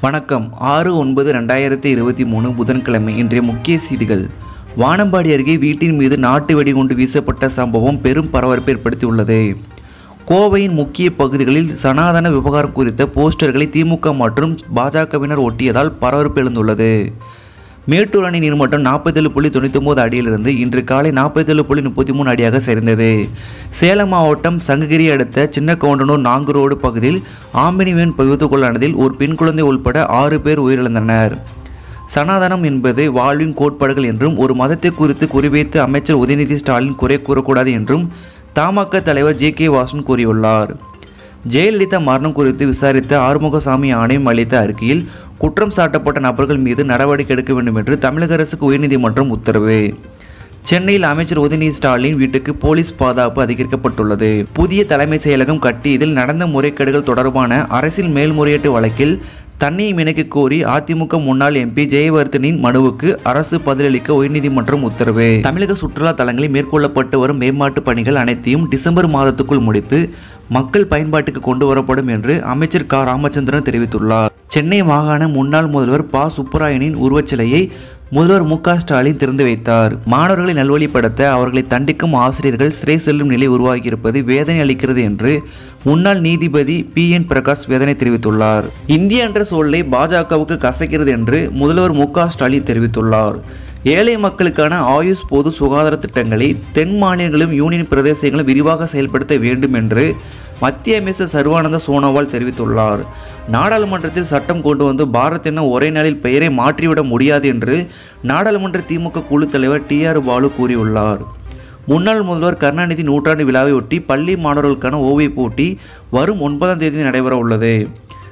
வணக்கம். ஆறு ஒன்பது ரெண்டாயிரத்தி இருபத்தி மூணு புதன்கிழமை. இன்றைய முக்கிய செய்திகள். வானம்பாடி அருகே வீட்டின் மீது நாட்டு வெடிகுண்டு வீசப்பட்ட சம்பவம் பெரும் பரபரப்பை ஏற்படுத்தியுள்ளது. கோவையின் முக்கிய பகுதிகளில் சனாதன விவகாரம் குறித்த போஸ்டர்களை திமுக மற்றும் பாஜகவினர் ஒட்டியதால் பரபரப்பு எழுந்துள்ளது. மேட்டூர் அணை நீர்மட்டம் நாற்பத்தேழு புள்ளி தொண்ணூத்தொம்பது அடியிலிருந்து இன்று காலை நாற்பத்தேழு புள்ளி முப்பத்தி மூணு அடியாக சரிந்தது. சேலம் மாவட்டம் சங்ககிரி அடுத்த சின்ன கவுண்டனூர் நாங்குரோடு பகுதியில் ஆம்பினிவேன் விபத்துக்குள்ளானதில் ஒரு பெண் குழந்தை உள்பட ஆறு பேர் உயிரிழந்தனர். சனாதனம் என்பது வாழ்வின் கோட்பாடுகள் என்றும் ஒரு மதத்தை குறித்து குறிவைத்து அமைச்சர் உதயநிதி ஸ்டாலின் குறை கூறக்கூடாது என்றும் தமாக தலைவர் ஜே கே வாசன் கூறியுள்ளார். ஜெயலலிதா மரணம் குறித்து விசாரித்த ஆறுமுகசாமி ஆணையம் அளித்த அறிக்கையில் குற்றம் சாட்டப்பட்ட நபர்கள் மீது நடவடிக்கை எடுக்க வேண்டும் என்று தமிழக அரசுக்கு உயர்நீதிமன்றம் உத்தரவு. சென்னையில் அமைச்சர் உதயநிதி ஸ்டாலின் வீட்டுக்கு போலீஸ் பாதுகாப்பு அதிகரிக்கப்பட்டுள்ளது. புதிய தலைமை செயலகம் கட்டியதில் நடந்த முறைகேடுகள் தொடர்பான அரசியல் மேல்முறையீட்டு வழக்கில் தன்னை இணைக்க கோரி அதிமுக முன்னாள் எம்பி ஜெயவர்தனின் மனுவுக்கு அரசு பதிலளிக்க உயர்நீதிமன்றம் உத்தரவு. தமிழக சுற்றுலா தலங்களில் மேற்கொள்ளப்பட்டு வரும் மேம்பாட்டு பணிகள் அனைத்தையும் டிசம்பர் மாதத்துக்குள் முடித்து மக்கள் பயன்பாட்டுக்கு கொண்டு வரப்படும் என்று அமைச்சர் க. ராமச்சந்திரன் தெரிவித்துள்ளார். சென்னை மாகாண முன்னாள் முதல்வர் ப. சுப்பராயனின் உருவச்சிலையை முதல்வர் மு. க. ஸ்டாலின் திறந்து வைத்தார். மாணவர்களை நல்வழிப்படுத்த அவர்களை தண்டிக்கும் ஆசிரியர்கள் சிறை செல்லும் நிலை உருவாகியிருப்பது வேதனை அளிக்கிறது என்று முன்னாள் நீதிபதி பி. என். பிரகாஷ் வேதனை தெரிவித்துள்ளார். இந்திய என்ற சொல்லை பாஜகவுக்கு கசக்கிறது என்று முதல்வர் மு. க. ஸ்டாலின் தெரிவித்துள்ளார். ஏழை மக்களுக்கான ஆயுஷ் பொது சுகாதார திட்டங்களை தென் மாநிலங்களும் யூனியன் பிரதேசங்களும் விரிவாக செயல்படுத்த வேண்டும் என்று மத்திய அமைச்சர் சர்வானந்த சோனோவால் தெரிவித்துள்ளார். நாடாளுமன்றத்தில் சட்டம் கொண்டு வந்து பாரத் என ஒரே நாளில் பெயரை மாற்றிவிட முடியாது என்று நாடாளுமன்ற திமுக குழு தலைவர் டி ஆர் பாலு கூறியுள்ளார். முன்னாள் முதல்வர் கருணாநிதி நூற்றாண்டு விழாவையொட்டி பள்ளி மாணவர்களுக்கான ஓவியப் போட்டி வரும் ஒன்பதாம் தேதி நடைபெற உள்ளது.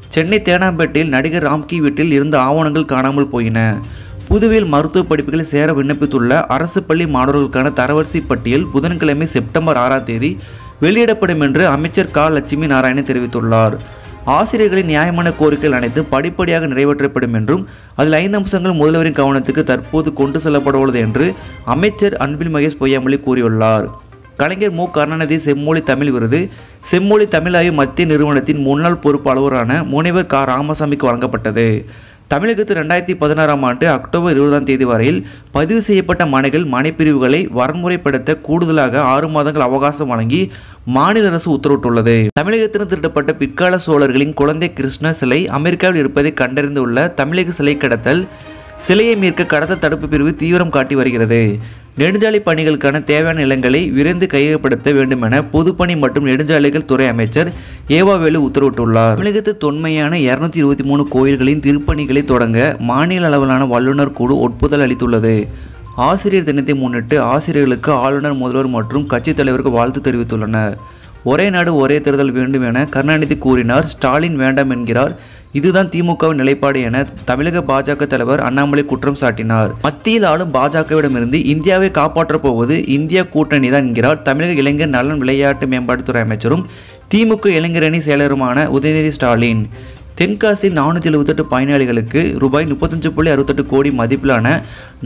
சென்னை தேனாம்பேட்டையில் நடிகர் ராம்கி வீட்டில் இருந்த ஆவணங்கள் காணாமல் போயின. புதுவையில் மருத்துவ படிப்புகளில் சேர விண்ணப்பித்துள்ள அரசு பள்ளி மாணவர்களுக்கான தரவரிசை பட்டியல் புதன்கிழமை செப்டம்பர் ஆறாம் தேதி வெளியிடப்படும் என்று அமைச்சர் க. லட்சுமி நாராயணன் தெரிவித்துள்ளார். ஆசிரியர்களின் நியாயமான கோரிக்கைகள் அனைத்தும் படிப்படியாக நிறைவேற்றப்படும் என்றும் அதில் ஐந்து அம்சங்கள் முதல்வரின் கவனத்துக்கு தற்போது கொண்டு செல்லப்பட உள்ளது என்று அமைச்சர் அன்பில் மகேஷ் பொய்யாமொழி கூறியுள்ளார். கலைஞர் மு. கருணாநிதி செம்மொழி தமிழ் விருது செம்மொழி தமிழாய்வு மத்திய நிறுவனத்தின் முன்னாள் பொறுப்பு அலுவலரான முனைவர் க. ராமசாமிக்கு வழங்கப்பட்டது. தமிழகத்தில் ரெண்டாயிரத்தி பதினாறாம் ஆண்டு அக்டோபர் இருபதாம் தேதி வரையில் பதிவு செய்யப்பட்ட மனைகள் மனைப்பிரிவுகளை வரன்முறைப்படுத்த கூடுதலாக ஆறு மாதங்கள் அவகாசம் வழங்கி மாநில அரசு உத்தரவிட்டுள்ளது. தமிழகத்திற்கு திருடப்பட்ட பிற்கால சோழர்களின் குழந்தை கிருஷ்ண சிலை அமெரிக்காவில் இருப்பதை கண்டறிந்துள்ள தமிழக சிலை கடத்தல் சிலையை மீட்க கடத்தல் தடுப்பு பிரிவு தீவிரம் காட்டி வருகிறது. நெடுஞ்சாலை பணிகளுக்கான தேவையான நிலங்களை விரைந்து கையகப்படுத்த வேண்டுமென பொதுப்பணி மற்றும் நெடுஞ்சாலைகள் துறை அமைச்சர் ஏவாவேலு உத்தரவிட்டுள்ளார். தமிழகத்தில் தொன்மையான இருநூத்தி இருபத்தி மூணு கோயில்களின் திருப்பணிகளை தொடங்க மாநில அளவிலான வல்லுநர் குழு ஒப்புதல் அளித்துள்ளது. ஆசிரியர் தினத்தை முன்னிட்டு ஆசிரியர்களுக்கு ஆளுநர் முதல்வர் மற்றும் கட்சித் தலைவர்கள் வாழ்த்து தெரிவித்துள்ளனர். ஒரே நாடு ஒரே தேர்தல் வேண்டும் என கருணாநிதி கூறினார். ஸ்டாலின் வேண்டாம் என்கிறார். இதுதான் திமுகவின் நிலைப்பாடு என தமிழக பாஜக தலைவர் அண்ணாமலை குற்றம் சாட்டினார். மத்தியில் ஆளும் பாஜகவிடமிருந்து இந்தியாவை காப்பாற்றப் போவது இந்தியா கூட்டணி தான் என்கிறார் தமிழக இளைஞர் நலன் விளையாட்டு மேம்பாட்டுத்துறை அமைச்சரும் திமுக இளைஞரணி செயலருமான உதயநிதி ஸ்டாலின். தென்காசியில் நானூற்றி எழுபத்தெட்டு பயனாளிகளுக்கு ரூபாய் முப்பத்தஞ்சு புள்ளி அறுபத்தெட்டு கோடி மதிப்பிலான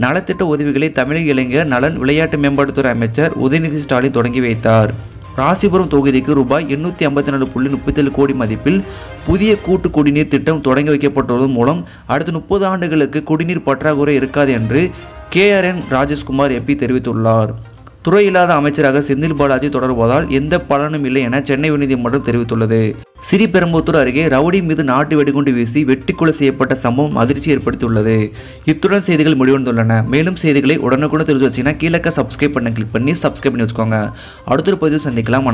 நலத்திட்ட உதவிகளை தமிழக இளைஞர் நலன் விளையாட்டு மேம்பாட்டுத்துறை அமைச்சர் உதயநிதி ஸ்டாலின் தொடங்கி வைத்தார். ராசிபுரம் தொகுதிக்கு ரூபாய் எண்ணூற்றி ஐம்பத்தி நாலு புள்ளி முப்பத்தேழு கோடி மதிப்பில் புதிய கூட்டு குடிநீர் திட்டம் தொடங்கி வைக்கப்பட்டுள்ளதன் மூலம் அடுத்த முப்பது ஆண்டுகளுக்கு குடிநீர் பற்றாக்குறை இருக்காது என்று கேஆர்என் ராஜேஷ்குமார் எம்பி தெரிவித்துள்ளார். துறை இல்லாத அமைச்சராக செந்தில் பாலாஜி தொடர்வதால் எந்த பலனும் இல்லை என சென்னை உயர்நீதிமன்றம் தெரிவித்துள்ளது. சிறிபெரும்புத்தூர் அருகே ரவுடி மீது நாட்டு வெடிகுண்டு வீசி வெட்டிக்கொலை செய்யப்பட்ட சம்பவம் அதிர்ச்சி ஏற்படுத்தியுள்ளது. இத்துடன் செய்திகள் முடிவடைந்துள்ளன. மேலும் செய்திகளை உடனுக்குடன் தெரிஞ்சு வச்சீங்கன்னா கீழே சப்ஸ்கிரைப் பண்ண கிளிக் பண்ணி சப்ஸ்கிரைப் பண்ணி வச்சுக்கோங்க. அடுத்த பதிவு சந்திக்கலாம்.